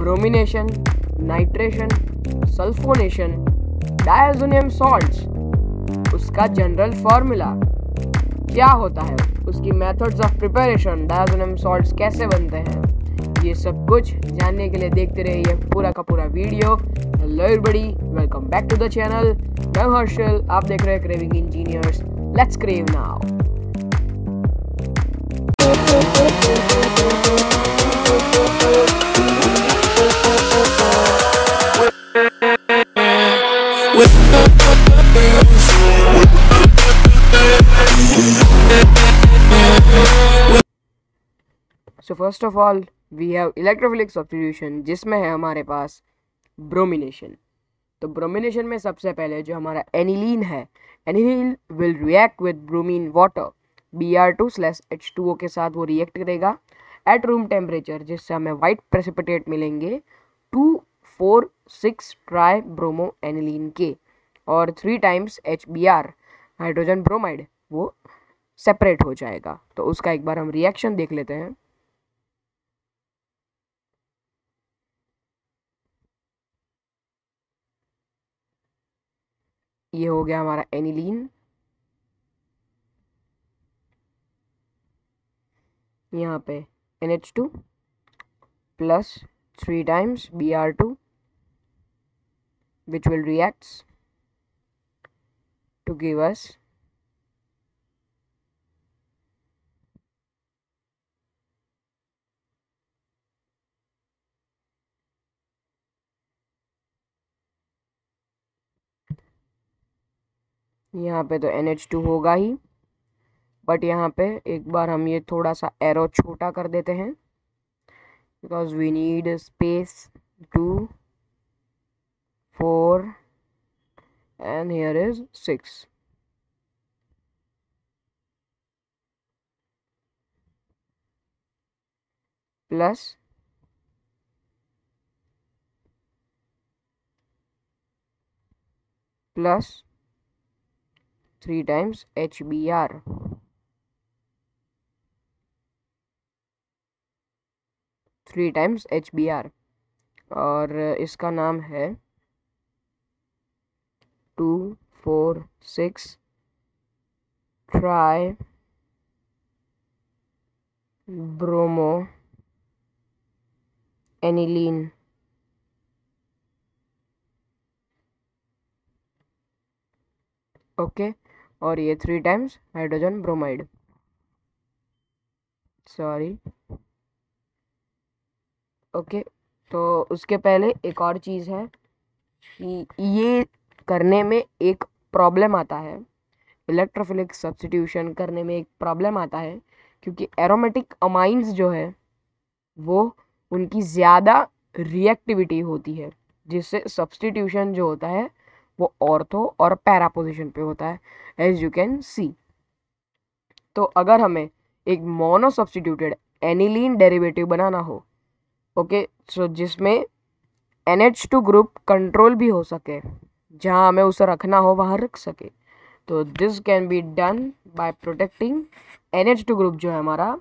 Bromination nitration sulphonation diazonium salts उसका general formula क्या होता है? उसकी methods of preparation diazonium salts कैसे बनते हैं? ये सब कुछ जानने के लिए देखते रहिए पूरा का पूरा video. Hello everybody welcome back to the channel मैं हर्षल, आप देख रहे हैं craving engineers let's crave now so first of all we have electrophilic substitution जिसमें है हमारे पास ब्रोमिनेशन तो ब्रोमिनेशन में सबसे पहले जो हमारा एनिलीन है aniline will react with bromine water B R two slash H two O के साथ वो रिएक्ट करेगा एट रूम टेम्परेचर जिससे हमें वाइट प्रेसिपिटेट मिलेंगे two four six tri bromo aniline के. और three times H B R hydrogen bromide वो सेपरेट हो जाएगा. तो उसका एक बार हम रिएक्शन देख लेते हैं. ये हो गया हमारा एनिलीन। यहाँ पे N H two plus three times B R two which will reacts to give us यहाँ पे तो NH2 होगा ही। बट यहाँ पे एक बार हम ये थोड़ा सा एरो छोटा कर देते हैं। Because we need space two four and here is 6 plus plus 3 times HBr three times H B R और इसका नाम है two four six tri bromo aniline okay और ये three times hydrogen bromide sorry okay तो उसके पहले एक और चीज़ है कि ये करने में एक प्रॉब्लम आता है. इलेक्ट्रोफिलिक सब्सटीट्यूशन करने में एक प्रॉब्लम आता है क्योंकि एरोमेटिक अमाइंस जो है, वो उनकी ज़्यादा रिएक्टिविटी होती है, जिससे सब्सटीट्यूशन जो होता है वो ऑर्थो और पैरा पोजिशन पे होता है एज यू कैन सी तो अगर हमें एक मोनो सब्सटीट्यूटेड एनिलीन डेरिवेटिव बनाना हो ओके सो जिसमें N H two group control भी हो सके, जहाँ हमें उसे रखना हो, वहाँ रख सके तो this can be done by protecting N H two group जो है हमारा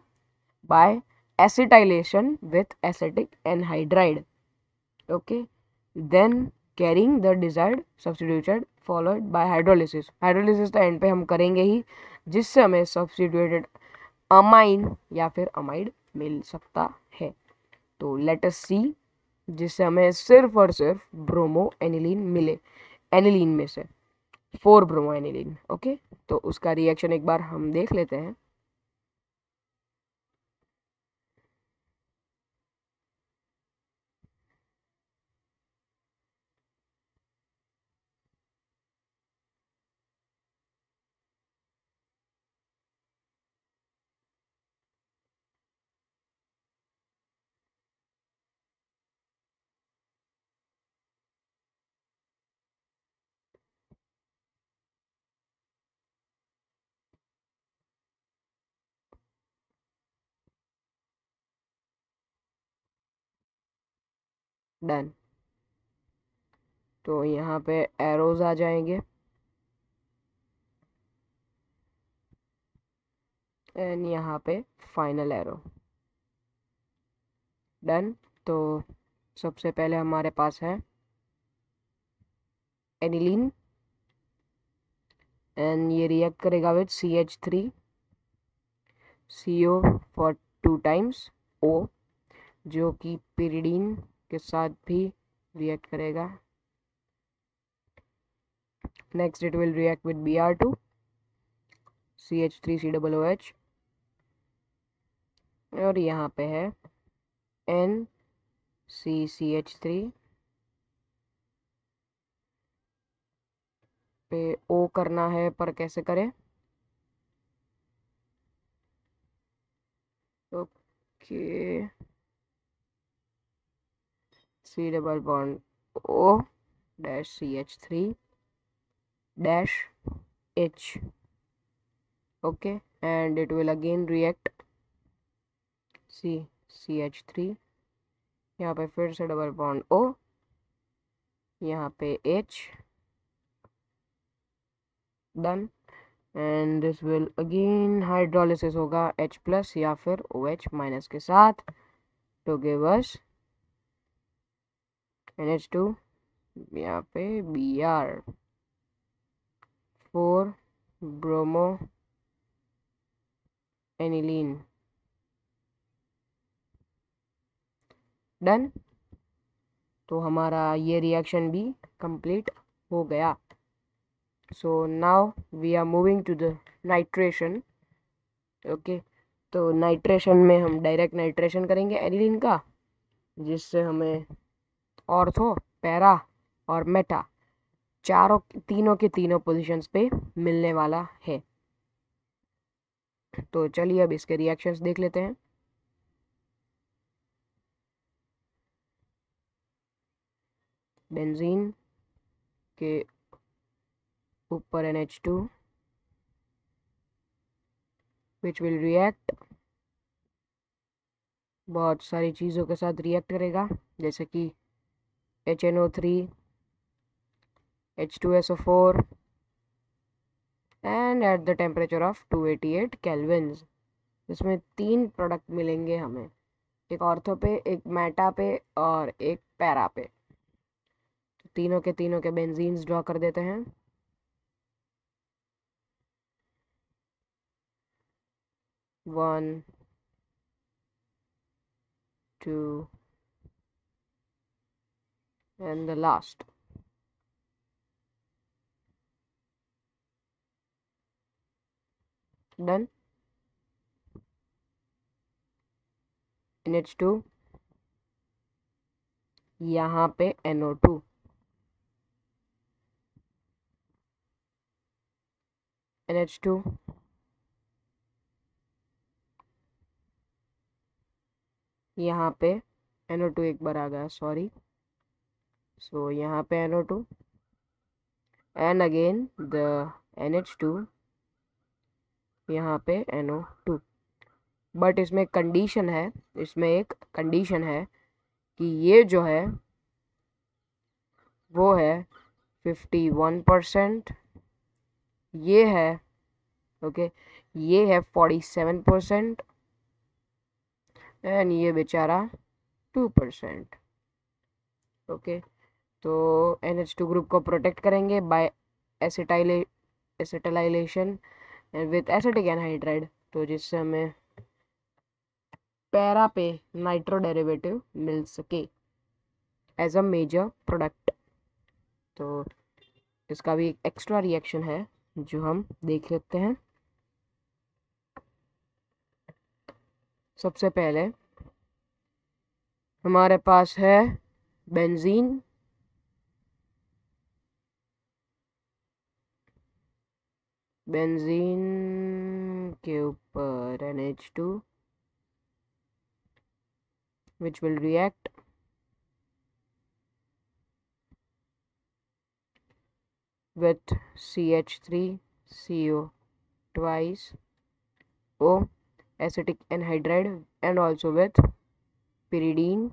by acetylation with acetic anhydride okay then carrying the desired substituted followed by hydrolysis hydrolysis तो एंड पे हम करेंगे ही जिससे हमें सब्सटीट्यूटेड अमाइन या फिर अमाइड मिल सकता है। तो लेट अस सी जिससे हमें सिर्फ़ और सिर्फ़ ब्रोमो एनिलीन मिले एनिलीन में से फोर ब्रोमो एनिलीन ओके तो उसका रिएक्शन एक बार हम देख लेते हैं। डन तो यहाँ पे एरोज आ जाएँगे। एंड यहाँ पे फाइनल एरो डन तो सबसे पहले हमारे पास है एनिलीन एंड ये रिएक्ट करेगा with C H three C O four two times O जो कि पिरीडीन के साथ भी रिएक्ट करेगा। Next it will react with B R two C H three C double O H और यहाँ पे है N C C H three पे ओ करना है पर कैसे करें? Okay C double bond O dash C H three dash H okay and it will again react C C H three यहाँ पे फिर से डबल बॉन्ड ओ यहाँ पे H done and this will again hydrolysis होगा H plus या फिर ओ OH minus के साथ टू गिव अस NH2 यहाँ पे B R four bromo aniline done तो हमारा ये रिएक्शन भी कंप्लीट हो गया. So now we are moving to the nitration. Okay. तो नाइट्रेशन में हम डायरेक्ट नाइट्रेशन करेंगे एनिलीन का, जिससे हमें ऑर्थो, पैरा और मेटा चारों तीनों के तीनों पोजीशंस पे मिलने वाला है। तो चलिए अब इसके रिएक्शंस देख लेते हैं। बेंजीन के ऊपर N H two which will react बहुत सारी चीज़ों के साथ रिएक्ट करेगा, जैसे कि H N O three H two S O four and at the temperature of two eighty eight kelvins इसमें तीन प्रोडक्ट मिलेंगे हमें। एक ऑर्थो पे एक मैटा पे और एक पैरा पे। तो तीनों के तीनों के बेंजीन्स ड्रॉ कर देते हैं। One two, and the last. Done. NH2 यहाँ पे NO2 NH2 यहाँ पे एनो टू एक बार आ गया सॉरी सो यहाँ पे N O two and again the N H two यहाँ पे एनो टू बट इसमें कंडीशन है इसमें एक कंडीशन है कि ये जो है वो है फिफ्टी वन परसेंट ये है ओके okay, ये है फोर्टी सेवन परसेंट एंड ये बेचारा टू परसेंट ओके तो एन एच टू ग्रुप को प्रोटेक्ट करेंगे by acetyl acetylation with acetic anhydride तो जिससे हमें पैरा पे नाइट्रो डेरिवेटिव मिल सके एज अ मेजर प्रोडक्ट तो इसका भी एक एक्स्ट्रा रिएक्शन है, जो हम देख लेते हैं। सबसे पहले हमारे पास है बेंजीन बेंजीन के ऊपर N H two which will react with C H three C O twice O acetic anhydride and also with pyridine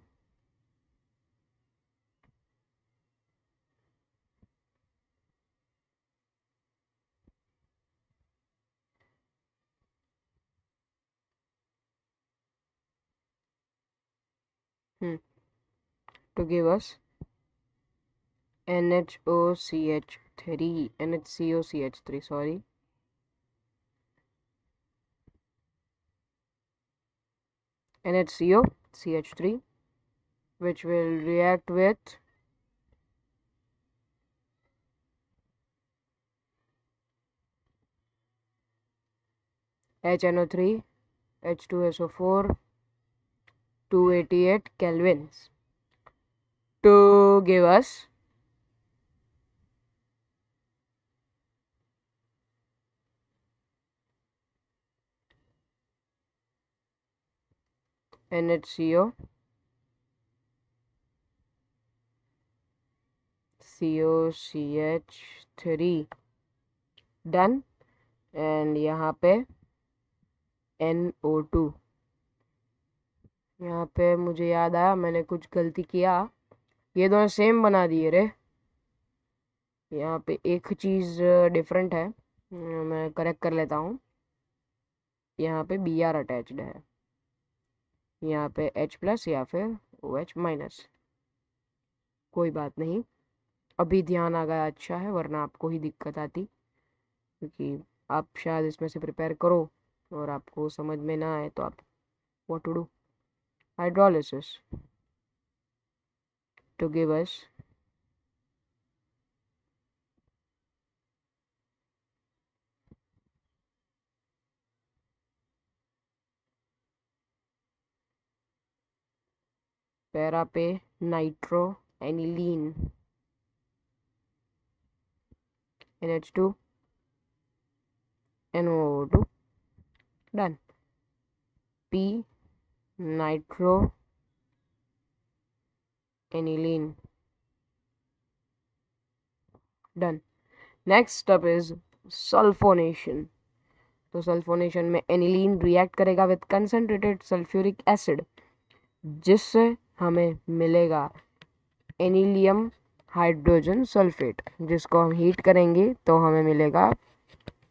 hmm. to give us NHOCH3 NHCOCH3 sorry NHCO CH3 which will react with HNO3 H2SO4 288 kelvins to give us NHCO COCH3 done and यहाँ पे NO2 यहाँ पे मुझे याद आया, मैंने कुछ गलती किया। ये दोनों सेम बना दिए रे। यहाँ पे एक चीज़ डिफरेंट है। मैं करेक्ट कर लेता हूँ। यहाँ पे बी आर अटैच्ड है। यहाँ पे एच प्लस या फिर ओ एच माइनस कोई बात नहीं। अभी ध्यान आ गया अच्छा है, वरना आपको ही दिक्कत आती। क्योंकि आप शायद इसमें से प्रिपेयर करो और आपको समझ में ना आए तो आप what to do hydrolysis to give us parape nitroaniline NH2 NO2 done. P nitro aniline done. Next step is sulfonation. तो सल्फोनेशन में एनिलीन रिएक्ट करेगा विद कंसनट्रेटेड सल्फ्यूरिक एसिड जिससे हमें मिलेगा एनिलियम हाइड्रोजन सल्फेट, जिसको हम हीट करेंगे तो हमें मिलेगा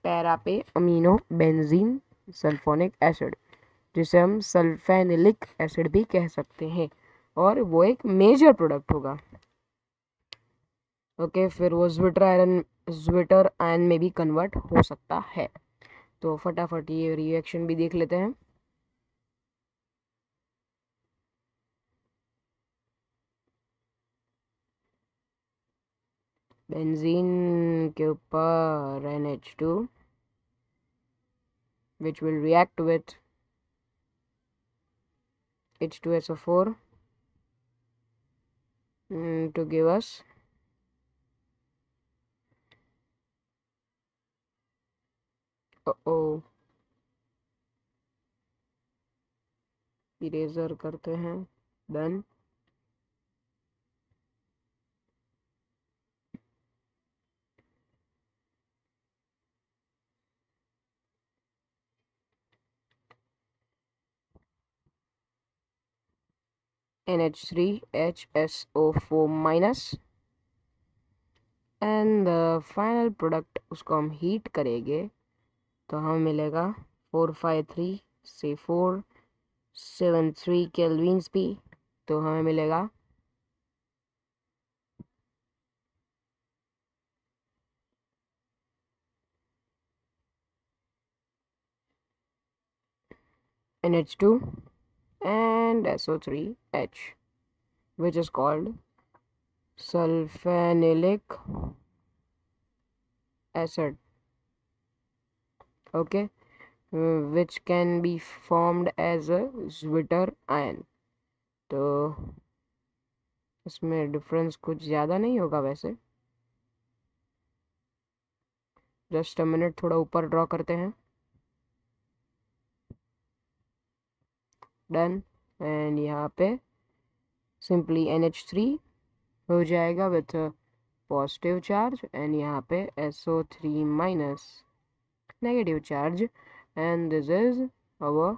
para amino benzene sulphonic acid जिसे हम सल्फेनिलिक एसिड भी कह सकते हैं और वो एक मेजर प्रोडक्ट होगा। ओके okay, फिर वो ज्विटर आयरन ज्विटर आयन में भी कन्वर्ट हो सकता है। तो फटाफट ये रिएक्शन भी देख लेते हैं। बेंजीन के ऊपर NH2 which will react with H2SO4 mm, to give us uh-oh eraser करते हैं done NH3 HSO4 minus and final product उसको हम हीट करेंगे तो हमें मिलेगा फोर फाइव थ्री से फोर सेवन थ्री भी तो हमें मिलेगा NH2 and SO3H which is called sulfanilic acid okay uh, which can be formed as a zwitter ion तो इसमें डिफरेंस कुछ ज़्यादा नहीं होगा वैसे जस्ट अ मिनट थोड़ा ऊपर ड्रॉ करते हैं डन एंड यहाँ पे सिंपली एन एच थ्री हो जाएगा विथ पॉजिटिव चार्ज एंड यहाँ पे S O three minus negative charge and this is our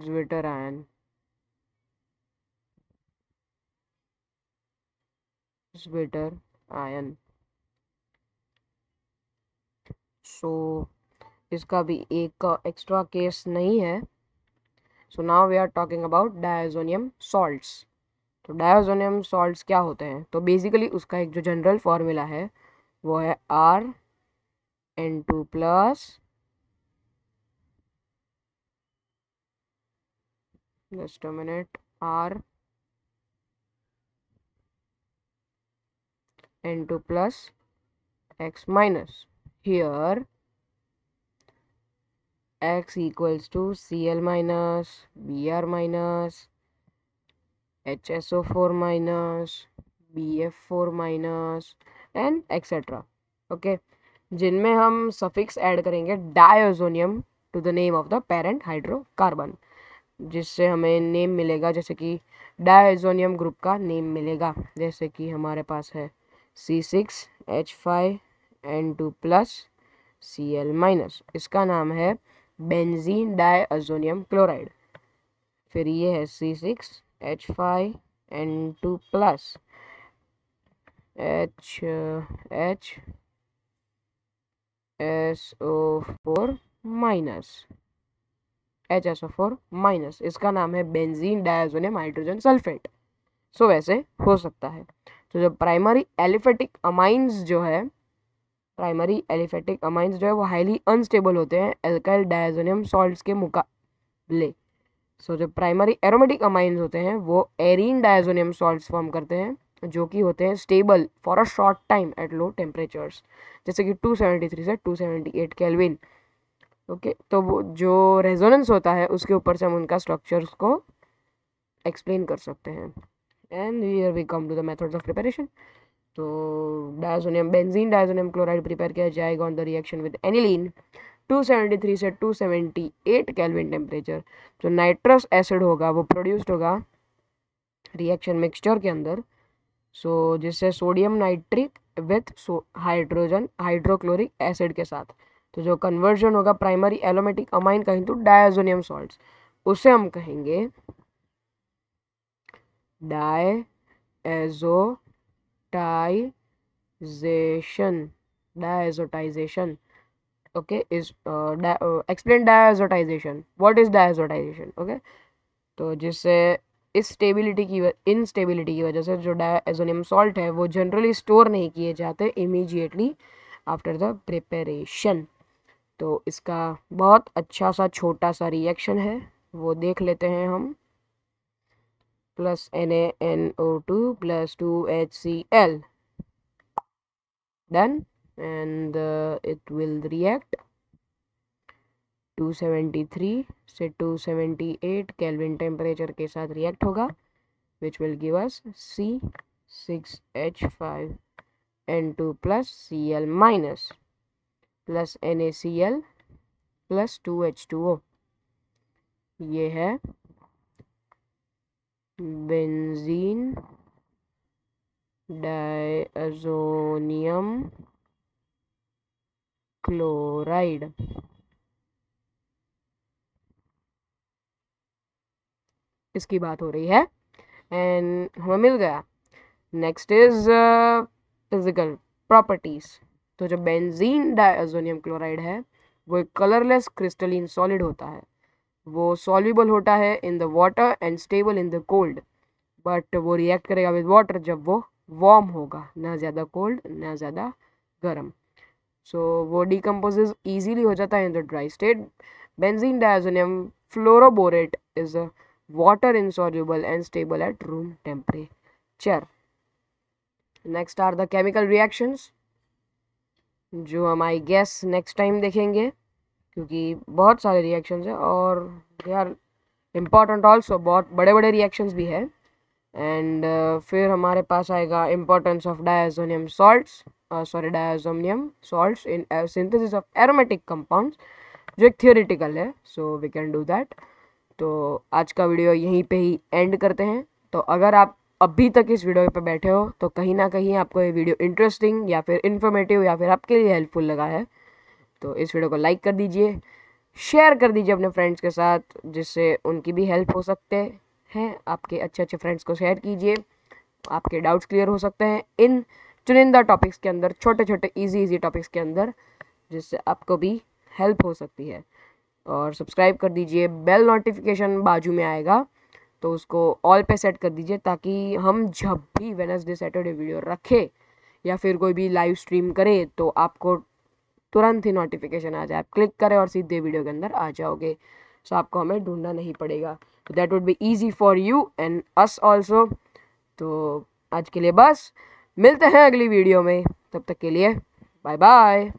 zwitterion zwitterion so इसका भी एक एक्स्ट्रा केस नहीं है। So now we are talking about diazonium salts तो डायोजोनियम सॉल्ट्स क्या होते हैं? तो बेसिकली उसका एक जो जनरल फॉर्मूला है, वो है R N two plus just a minute, r n2 plus x minus. Here x equals to cl minus br minus HSO4 minus BF4 minus and etcetera okay जिनमें हम सफिक्स ऐड करेंगे diazonium to the name of the parent hydrocarbon जिससे हमें name मिलेगा, जैसे कि diazonium group का name मिलेगा, जैसे कि हमारे पास है C six H five N two plus C L minus इसका नाम है बेंजीन डायजोनियम क्लोराइड। फिर ये है C six H five N two plus H H S O four minus H S O four minus इसका नाम है benzene diazonium hydrogen sulphate. So वैसे हो सकता है। तो जो प्राइमरी एलिफेटिक अमाइंस जो है प्राइमरी एलिफेटिक अमाइंस जो है वो हाईली अनस्टेबल होते हैं एल्काइल डायजोनियम सॉल्ट्स के मुकाबले। सो so, जो प्राइमरी एरोमेटिक अमाइंस होते हैं वो एरीन डायजोनियम सॉल्ट्स फॉर्म करते हैं जो कि होते हैं stable for a short time at low temperatures जैसे कि 273 से 278 केल्विन ओके तो वो जो रेजोनेंस होता है उसके ऊपर से हम उनका स्ट्रक्चर्स को एक्सप्लेन कर सकते हैं। And here we come to the methods of preparation तो diazonium benzene diazonium chloride prepare किया जाएगा on the reaction with aniline 273 से 278 केल्विन टेम्परेचर जो नाइट्रस एसिड होगा वो प्रोड्यूस्ड होगा रिएक्शन मिक्सचर के अंदर. सो so, जिससे sodium nitric with hydrogen hydrochloric acid के साथ. तो जो कन्वर्जन होगा प्राइमरी एलोमेटिक अमाइन का इंटू डायजोनियम सॉल्ट्स उसे हम कहेंगे di is uh, di uh, explain diazotization what is diazotization okay तो जिससे इस स्टेबिलिटी की इनस्टेबिलिटी की वजह से जो डायजोनियम सॉल्ट है वो जनरली स्टोर नहीं किए जाते इमीजिएटली आफ्टर द प्रिपरेशन तो इसका बहुत अच्छा सा छोटा सा रिएक्शन है वो देख लेते हैं हम। Two H C L done and uh, it will react. 273 से 278 केल्विन टेम्परेचर के साथ रिएक्ट होगा which will give us C six H five N two plus C L minus plus N A C L plus two H two O ये है benzene, diazonium, chloride. इसकी बात हो रही है। एंड हमें मिल गया। Next is physical properties. तो जो बेंजीन, डायजोनियम, क्लोराइड है, वो एक कलरलेस क्रिस्टलिन सॉलिड होता है। वो सॉल्यूबल होता है in the water and stable in the cold but वो रिएक्ट करेगा विद वाटर जब वो वार्म होगा ना ज़्यादा कोल्ड ना ज़्यादा गर्म. सो so, वो डिकम्पोज ईजीली हो जाता है in the dry state benzene diazonium fluoroborate is a water insoluble and stable at room temperature. Next are the chemical reactions जो हम आई गेस नेक्स्ट टाइम देखेंगे. क्योंकि बहुत सारे रिएक्शंस हैं और दे आर इंपॉर्टेंट ऑल्सो बहुत बड़े बड़े रिएक्शंस भी है। एंड uh, फिर हमारे पास आएगा importance of diazonium salts sorry diazonium salts in synthesis of aromatic compounds जो एक थियोरिटिकल है so we can do that तो आज का वीडियो यहीं पे ही एंड करते हैं। तो अगर आप अभी तक इस वीडियो पे बैठे हो तो कहीं ना कहीं आपको ये वीडियो इंटरेस्टिंग या फिर इन्फॉर्मेटिव या फिर आपके लिए हेल्पफुल लगा है। तो इस वीडियो को लाइक कर दीजिए शेयर कर दीजिए अपने फ्रेंड्स के साथ, जिससे उनकी भी हेल्प हो सकते हैं। आपके अच्छे अच्छे फ्रेंड्स को शेयर कीजिए, आपके डाउट्स क्लियर हो सकते हैं इन चुनिंदा टॉपिक्स के अंदर, छोटे छोटे इजी इजी टॉपिक्स के अंदर, जिससे आपको भी हेल्प हो सकती है। और सब्सक्राइब कर दीजिए बेल नोटिफिकेशन बाजू में आएगा तो उसको ऑल पे सेट कर दीजिए, ताकि हम जब भी वेनसडे सैटरडे वीडियो रखें, या फिर कोई भी लाइव स्ट्रीम करें तो आपको तुरंत ही नोटिफिकेशन आ जाए। आप क्लिक करें और सीधे वीडियो के अंदर आ जाओगे। सो so, आपको हमें ढूंढना नहीं पड़ेगा। तो that would be easy for you and us also तो आज के लिए बस मिलते हैं अगली वीडियो में। तब तक के लिए बाय बाय